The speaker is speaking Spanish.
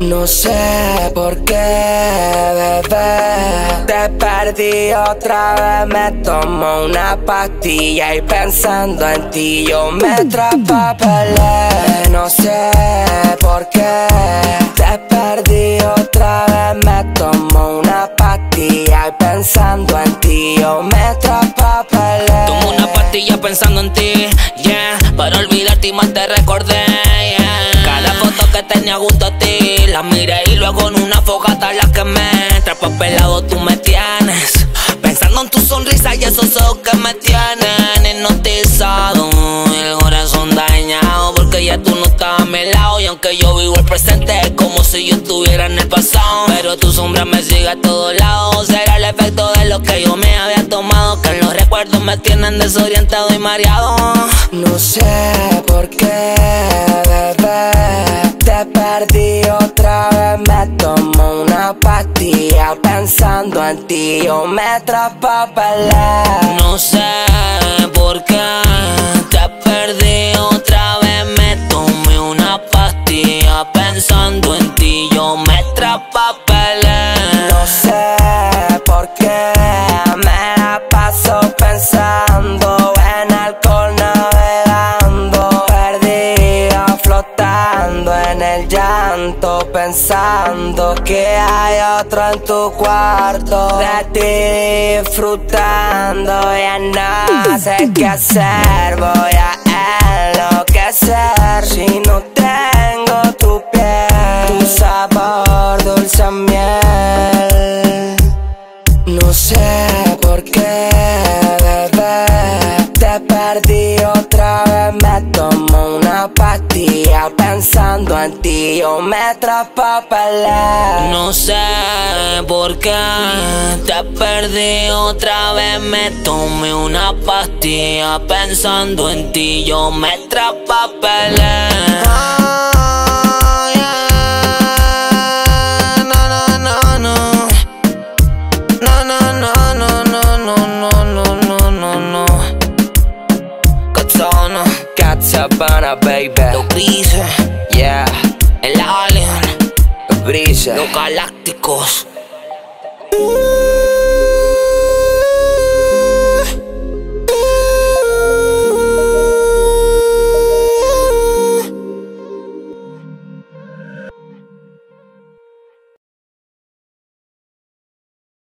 No sé por qué, bebé, te perdí otra vez. Me tomo una pastilla y pensando en ti yo me traspapelé. No sé por qué, te perdí otra vez. Me tomo una pastilla y pensando en ti yo me traspapelé. Tomo una pastilla pensando en ti, yeah. Para olvidarte y más te recordé, yeah. Cada foto que tenía junto a ti la miré y luego en una fogata la quemé. pelado tú me tienes. Pensando en tu sonrisa y esos ojos que me tienen hipnotizado. El corazón dañado porque ya tú no estás a mi lado. Y aunque yo vivo el presente, es como si yo estuviera en el pasado. Pero tu sombra me sigue a todos lados. Será el efecto recuerdos me tienen desorientado y mareado. No sé por qué, bebé. Te perdí otra vez, me tomo una pastilla pensando en ti, yo me traspapelé. No sé por qué te perdí otra vez, me tomé una pastilla pensando en ti, yo me traspapelé. Pensando que hay otro en tu cuarto, de ti disfrutando, ya no sé qué hacer, voy a enloquecer. Si no tengo tu piel, tu sabor dulce miel. No sé por qué, bebé, te perdí otra pensando en ti, yo me traspapelé. No sé por qué te perdí otra vez, me tomé una pastilla pensando en ti, yo me traspapelé. Oh, yeah. No, no, no, no. No, no, no, no, no, no, no, no, no, no, no. Katana, Katsabana, baby. Los grises, Yeah, los galácticos.